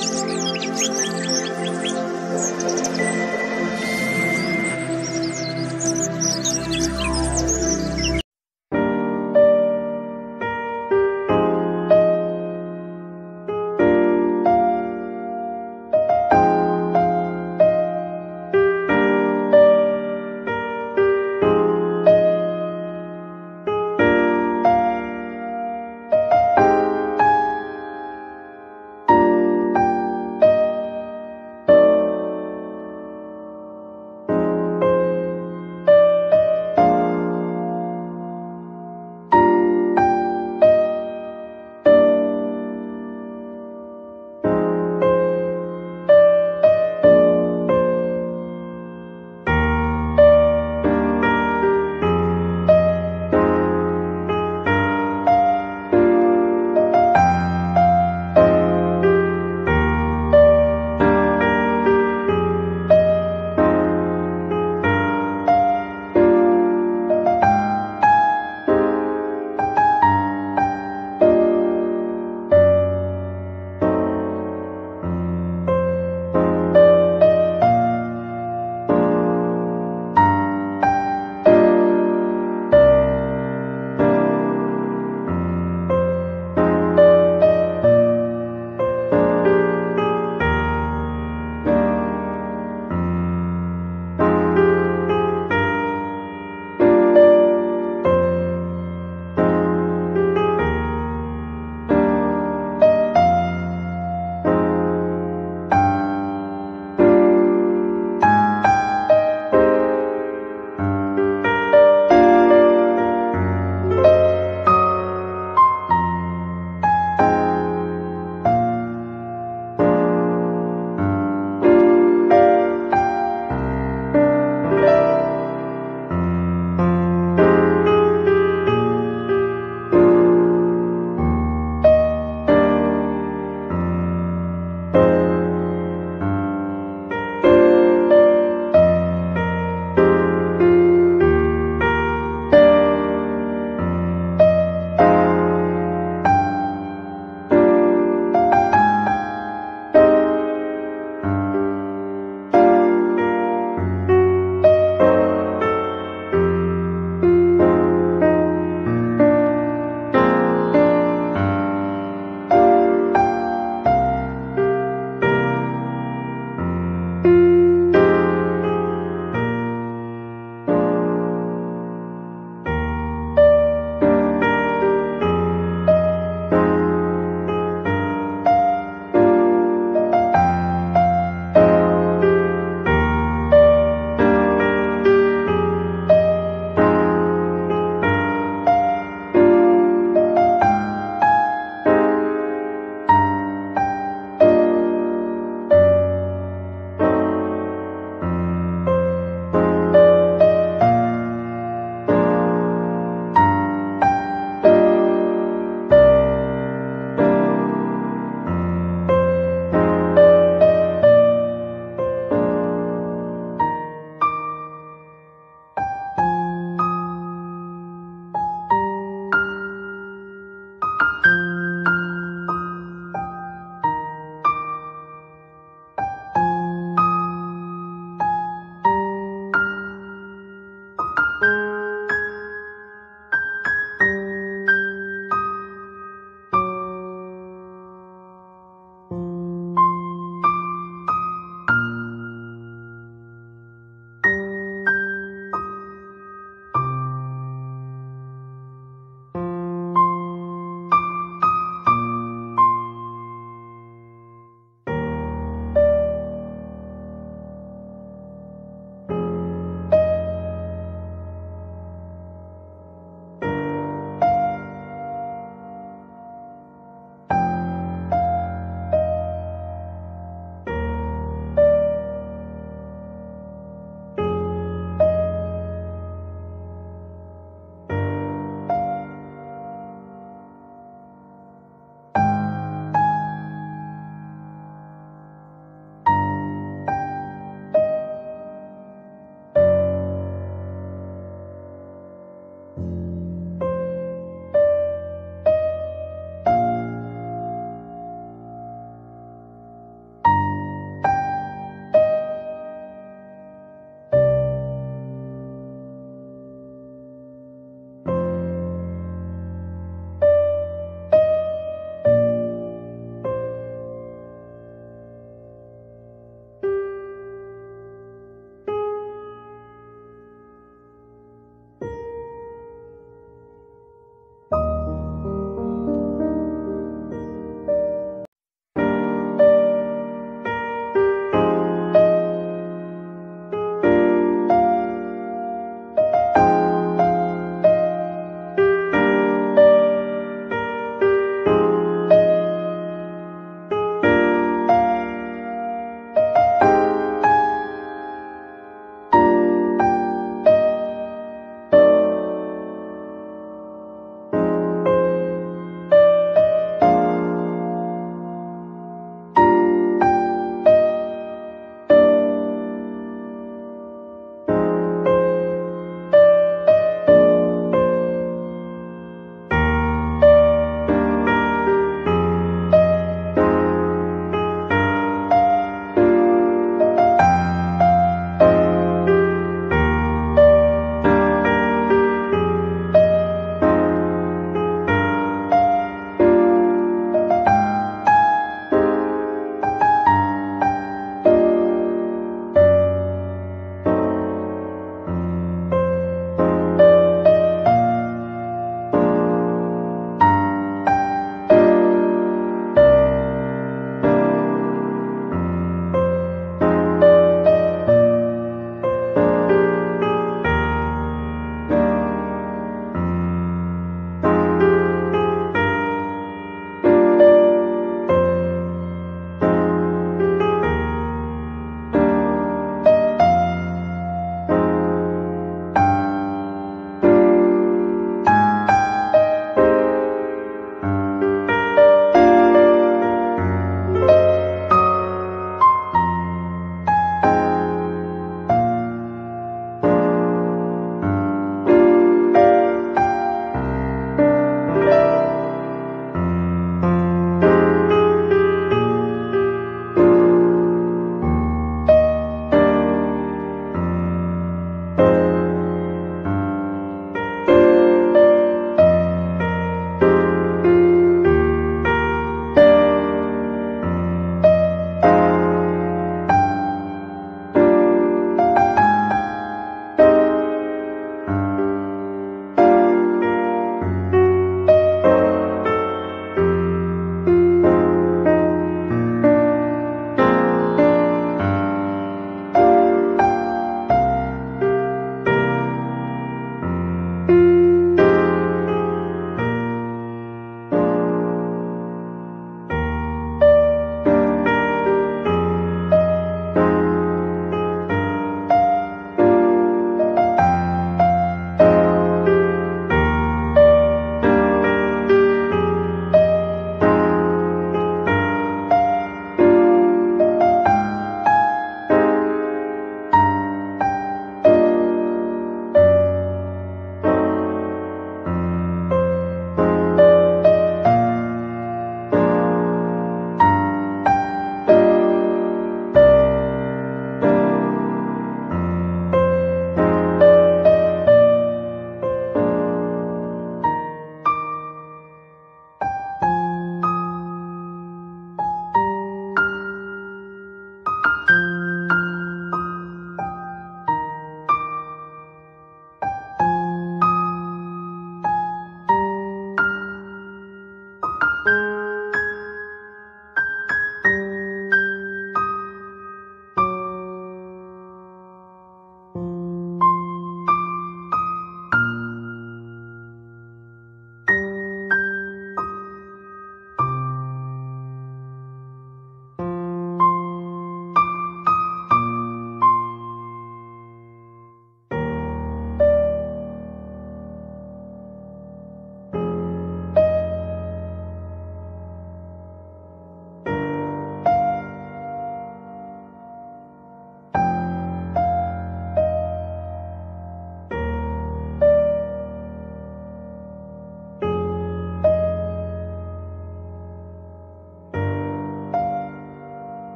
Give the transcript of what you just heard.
Música